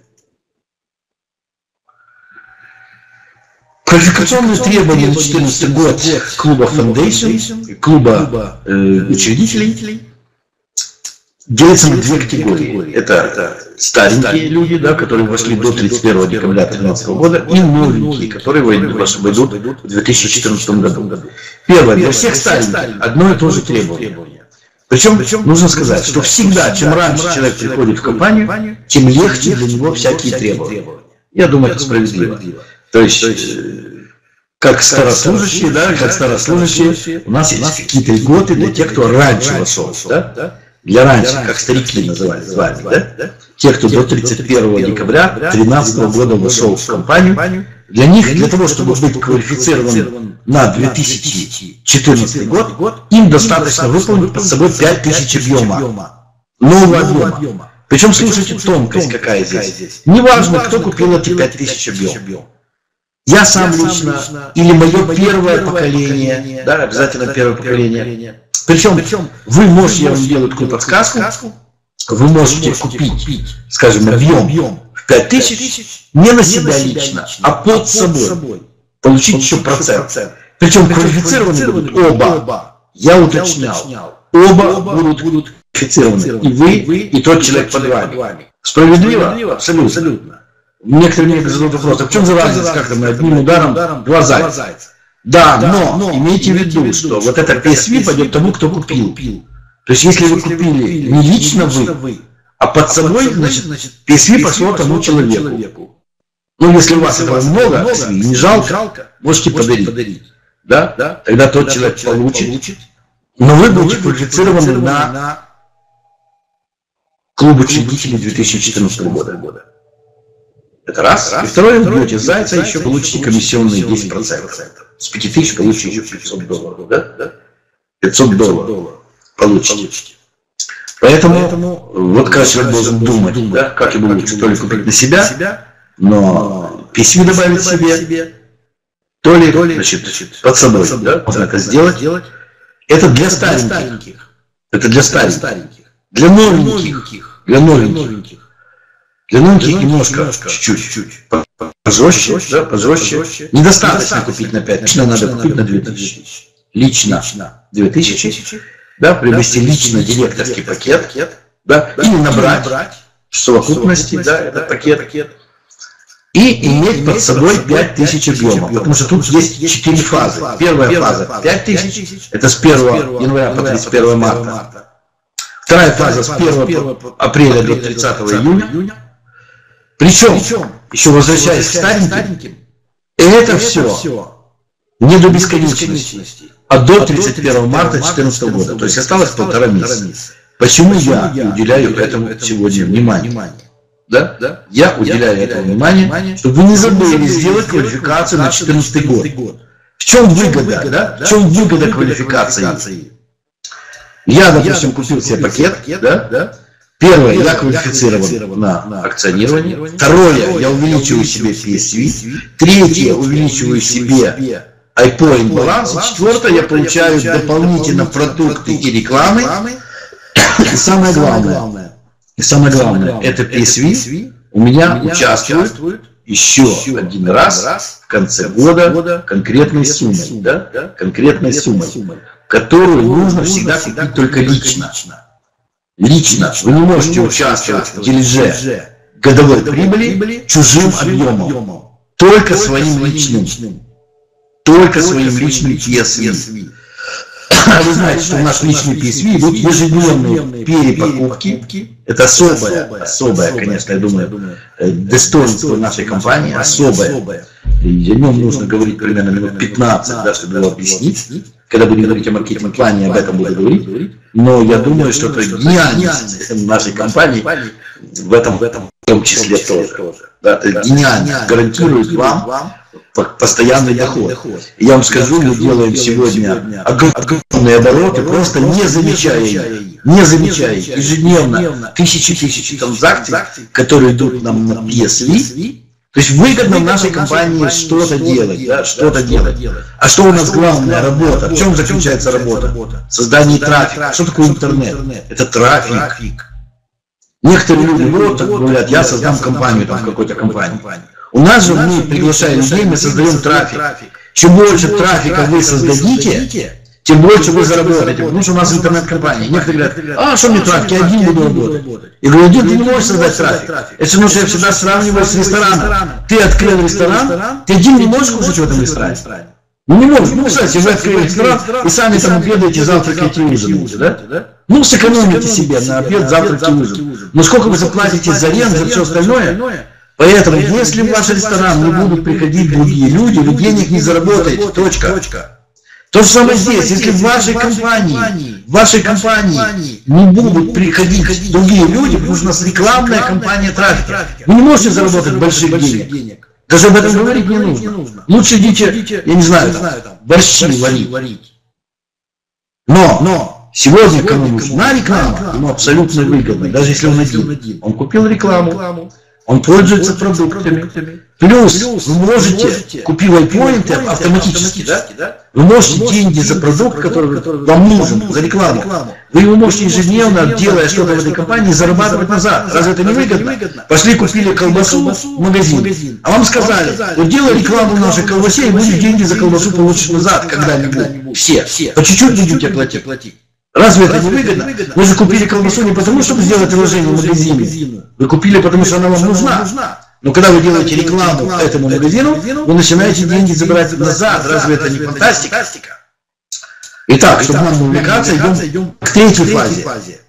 Speaker 1: Квалификационные требования на 2014 год клуба Foundation, клуба э, учредителей? делятся на две категории. Это старенькие люди, да, которые вошли до 31 декабря 2013 года, и новенькие, которые войдут в 2014 году. Первое, для всех стареньких одно и то же требование. Причем, нужно сказать, что всегда, чем раньше человек приходит в компанию, тем легче для него всякие требования. Я думаю, это справедливо. То есть, э, как старослужащие, да, как старослужащие, у нас есть какие-то льготы для тех, кто раньше вошел, да? Для раньше, как старики называли, звали, да? Те, кто до 31 декабря 2013 года вошел в компанию, для них, для того, чтобы быть квалифицированным на 2014 год, им достаточно выполнить под собой 5000 объема, нового объема. Причем слушайте тонкость какая здесь. Неважно, кто купил эти 5000 объем. Я сам лично, или мое первое поколение, да, обязательно первое поколение, причем, Причем вы можете, я вам делаю такую подсказку, вы можете купить, скажем, объем в 5000 не на себя лично, а под собой. Получить еще процент. Причем квалифицированы будут оба. Я уточнял. Оба будут квалифицированы. И вы, и тот человек под вами. Справедливо? Абсолютно. Некоторые мне задают вопрос, а в чем за разница, как там, одним ударом два зайца? Да, но, но имейте в виду, что вот это PSV пойдет тому, кто купил. То есть, если вы купили не лично вы, а под собой, значит, PSV пошло тому человеку. Ну, если у вас этого много, не жалко, можете подарить. Да? Тогда тот человек получит. Но вы будете квалифицированы на клуб учредителей 2014 года. Это раз. И второе, вы будете зайца, еще получите комиссионные 10%. С 5 тысяч получите еще 500 долларов. Да? 500 долларов получите. Поэтому, Поэтому вот как человек должен думать, думать да, как ему лучше, то ли купить на себя, но письми добавить себе, то ли, то ли значит, под собой, да, можно это сделать. Это для стареньких. Это для стареньких. Для новеньких. Для новеньких. Для новеньких немножко, чуть-чуть. Пожестче, да, пожестче. Недостаточно купить на 5 тысяч, надо купить на 2 тысячи. Лично. 2 тысячи, да, приобрести лично директорский пакет, да, или набрать в совокупности, да, этот пакет, и иметь под собой 5000 объемов, потому что тут есть 4 фазы. Первая фаза 5000, это с 1 января по 31 марта. Вторая фаза с 1 апреля до 30 июня. Причем, еще возвращаясь к стареньким, это все не до бесконечности, а до 31 марта 2014 года. То есть осталось полтора месяца. Почему я уделяю этому сегодня внимание? Да? Да? Я уделяю да, этому внимание, чтобы вы не забыли сделать квалификацию на 2014 год. В чем выгода? Да? В чем выгода квалификации? Я, допустим, купил себе пакет, да? Первое, я квалифицирован на акционирование. Второе, я увеличиваю себе PSV. Третье, увеличиваю себе iPoint баланс. Четвертое, я получаю дополнительно продукты и рекламы. И самое главное, и самое главное, это PSV у меня участвует еще один раз в конце года конкретной суммой, да? конкретной суммой, которую нужно всегда купить только лично. Лично. Вы не можете участвовать в дележе годовой прибыли чужим объемом, только своим личным, только своим личным PSV. Вы знаете, что в наш личный PSV идут ежедневные перепокупки. Это особое, особое, конечно, я думаю, э, достоинство нашей компании, особое. И о нем нужно говорить примерно минут 15, да, чтобы его объяснить. Когда будем говорить о маркетинг-плане, об этом буду говорить. Но я думаю, что это гениальность нашей компании в этом, в этом в том числе тоже. Да, это гениально гарантирует вам постоянный доход. И я вам скажу, мы делаем сегодня огромные обороты, просто не замечая их, не замечая их. Ежедневно тысячи-тысячи транзакций, которые идут нам на PSV, то есть выгодно в нашей компании что-то делать, да, что-то делать. А что у нас главная работа? В чем заключается работа? Создание трафика. Что такое интернет? Это трафик. Некоторые люди вот говорят, я создам компанию там какой-то компании. У нас же мы, приглашая людей, мы создаем трафик. Чем больше трафика вы создадите, тем больше вы заработаете, потому что у нас интернет-компания. Некоторые говорят, а что мне трафик, я один буду работать. Я говорю, один ты не можешь создать трафик. Это что я всегда сравниваю с рестораном. Ты открыл ресторан, ты один не можешь кушать в этом ресторане. Ну не. Ну, кстати, вы открыли ресторан и сами там обедаете, завтракаете и ужинаете, да? Ну, сэкономите себе на обед, завтрак и ужин. Но сколько вы заплатите за аренду, за все остальное, Поэтому, если в ваш ресторан не будут приходить другие люди, вы денег не заработаете. Точка. То же самое здесь. Если в вашей компании, в вашей компании не будут приходить другие люди, потому что у нас рекламная компания трафика, вы не можете заработать больших денег. Даже об этом говорить не нужно. Лучше идите, я не знаю, там, борщи варить. Но, но сегодня кому нужна реклама, ему абсолютно выгодно, даже если он один. Он купил рекламу, он пользуется продуктами. Плюс вы можете, купив iPoint автоматически, да, вы можете деньги за продукт, который вам нужен, за рекламу, вы его можете ежедневно, делая что-то в этой компании, зарабатывать назад. Разве это не выгодно? Пошли купили колбасу в магазин, а вам сказали, вот делай рекламу в нашей колбасе и будешь деньги за колбасу получишь назад когда-нибудь. Все. По чуть-чуть будете платить. Разве это не выгодно? Вы же купили колбасу не потому, чтобы сделать вложение в магазине. Вы купили, потому что она вам нужна. Но когда вы делаете рекламу этому магазину, вы начинаете деньги забирать назад. Разве это не фантастика? Итак, чтобы нам не увлекаться, идем к третьей фазе.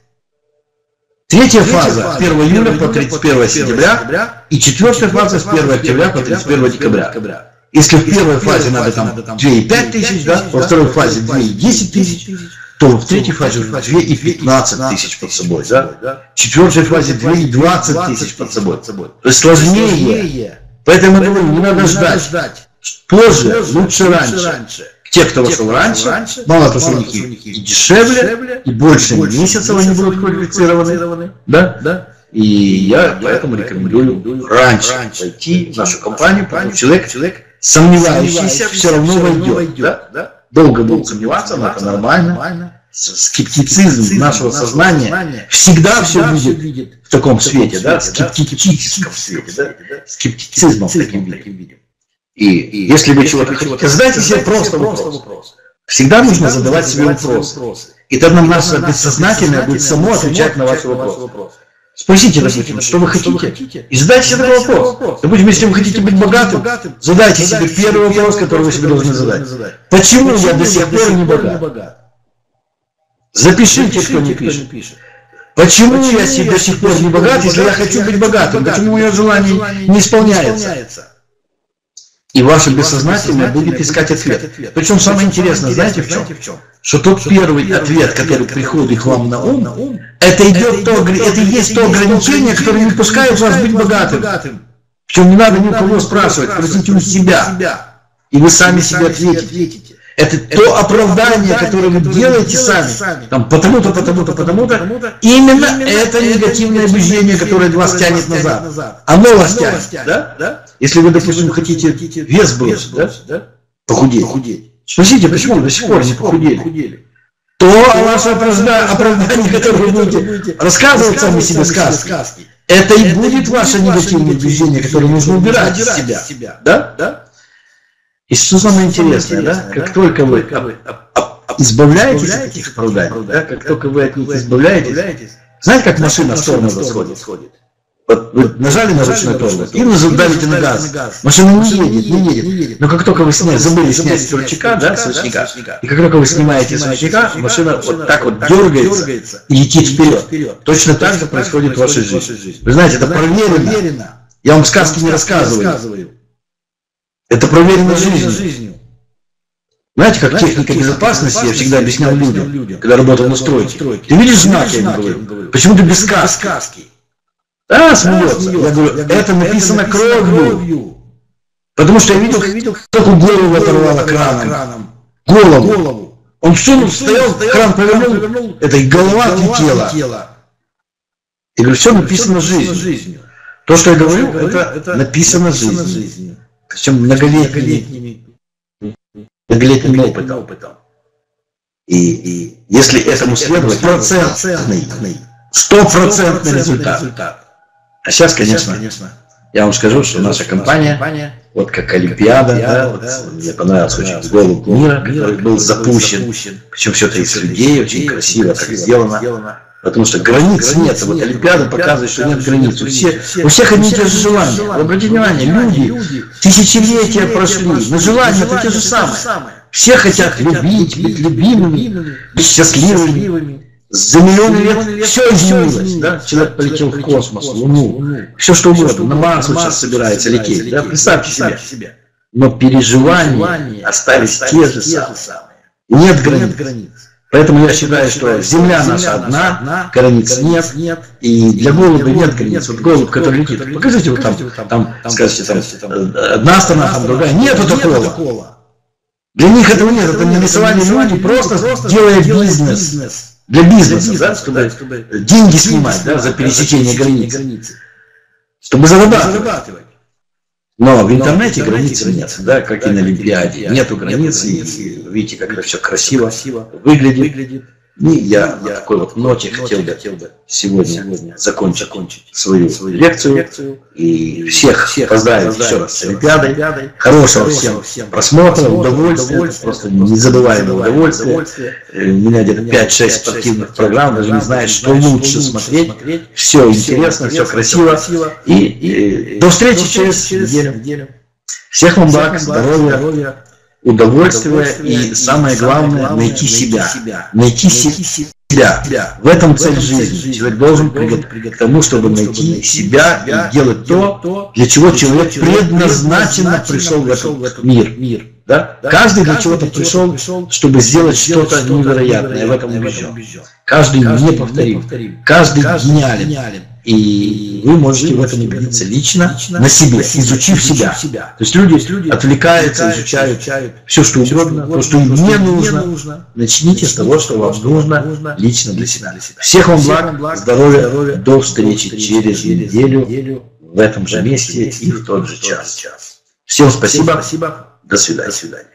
Speaker 1: Третья фаза 1 июля по 31 сентября и четвертая фаза с 1 октября по 31 декабря. Если в первой фазе надо там 2,5 тысяч, да, во второй фазе 2,10 тысяч, то в третьей фазе 2 и 15 тысяч под собой, да? В четвертой фазе 2 и 20 тысяч под собой. То есть сложнее. Поэтому я говорю, не надо ждать. Позже, лучше раньше. Те, кто вошел раньше, мало них и дешевле, и больше месяцев они будут квалифицированы, да? И я поэтому рекомендую раньше пойти в нашу компанию, потому что человек, сомневающийся, все равно войдет, да? Долго будут сомневаться, но это нормально. скептицизм нашего сознания всегда все видит в таком свете, да, скептическом свете, да, скептицизмом таким видим. И если вы чего-то хотите, задайте себе просто вопрос. Всегда нужно задавать себе вопросы. И тогда наше бессознательное будет само отвечать на ваши вопросы. Спросите, допустим, что вы хотите, и задайте себе такой вопрос. Допустим, если вы хотите быть богатым, задайте себе первый вопрос, который вы себе должны задать. Почему я до сих пор не богат? Запишите, кто не пишет. Почему я себе до сих пор не богат, если я хочу быть богатым? Почему мое желание не исполняется? И ваше бессознательное будет искать ответ. Причем самое интересное, знаете в чем? Что тот первый ответ, который приходит к вам на ум, это идет то, это и есть то ограничение, которое не пускает вас быть богатым. Причем не надо ни у кого спрашивать, спросите у себя. И вы сами себе ответите. Это, это то оправдание, которое вы делаете сами, там, потому-то, потому-то, потому-то, именно, именно это негативное убеждение, которое вас тянет назад. Оно вас тянет, да? Если вы, допустим, хотите вес бросить, да? Похудеть. Спросите, почему до сих пор не похудели? То ваше оправдание, которое вы будете рассказывать сами себе сказки, это и будет ваше негативное убеждение, которое нужно убирать из себя. Да? И что самое интересное, да? Как только вы избавляетесь от этих оправданий, да? Как только вы от них избавляетесь, знаете, как машина в сторону расходит? Вот вы нажали на ручной тормоз и давите на газ. Машина не едет, не едет. Но как только вы сняли, забыли снять с ручника, да, с ручника, и как только вы снимаете с ручника, машина вот так вот дергается и летит вперед. Точно так же происходит в вашей жизни. Вы знаете, это проверено. Я вам сказки не рассказываю. Это проверено жизнью. Знаете, как Знаете, техника безопасности, я всегда объяснял людям, когда работал на стройке. Ты видишь знак, я говорю, почему ты без каски? Да, смеется. Я говорю, это написано кровью. Потому что я видел, как у голову оторвало краном. Голову. Он всунул, стоял, кран повернул, это и голова отлетела. Я говорю, все написано жизнью. То, что я говорю, это написано жизнью причем многолетними, многолетним опытом. опытом. И, и если этому следовать, процентный, стопроцентный результат. результат. А сейчас, конечно, конечно, я вам скажу, что наша компания, компания вот как Олимпиада, да, вот, да, мне понравился очень голубь мира, который был запущен, причем все это из людей, очень красиво, как сделано. Потому что границ нет. Вот Олимпиада показывает, что нет границ. У, всех, у всех одни и те же желания. Обратите внимание, люди тысячелетия прошли, но желания это те же самые. Все хотят любить, быть любимыми, быть счастливыми. За миллионы лет все изменилось. Да? Человек полетел в космос, в Луну, все что угодно. На Марс сейчас собирается лететь. Да? Представьте себе. Но переживания остались те же самые. Нет границ. Поэтому я считаю, что Земля наша одна, границ нет, и для голубя нет границ. Вот голубь, который летит, покажите вот там, там, скажите, там, одна страна, там другая, нету такого. Для них этого нет, это не рисовали люди, просто делая бизнес. Для бизнеса, да, чтобы деньги снимать, да, за пересечение границ. Чтобы зарабатывать. Но в интернете Но границ нет, нет, да, как да, и на Олимпиаде. Нету границ, и видите, как это все красиво, красиво выглядит. выглядит. И я, я на такой вот ноте хотел бы, хотел бы сегодня, сегодня закончить, закончить свою, свою лекцию, лекцию и всех, всех поздравить, еще раз с Олимпиадой. Олимпиадой. Хорошего, всем, всем просмотра, удовольствия, удовольствия просто незабываемое удовольствие. удовольствие. У меня где-то 5-6 спортивных программ, даже не знаю, что лучше смотреть. Все интересно, все красиво. И, и до встречи через неделю. Всех вам благ, здоровья удовольствие и, самое главное, найти себя. Найти себя. В этом цель жизни. Человек должен прийти к тому, чтобы найти себя и делать то, для чего человек предназначенно пришел в этот мир. Да? Каждый для чего-то пришел, чтобы сделать что-то невероятное. В этом убежден. Каждый неповторим. Каждый гениален. И вы можете в этом убедиться лично, на себе, изучив себя. То есть люди отвлекаются, изучают все, что угодно, то, что им не нужно. Начните с того, что вам нужно лично для себя. Всех вам благ, здоровья, до встречи через неделю в этом же месте и в тот же час. Всем спасибо, до свидания.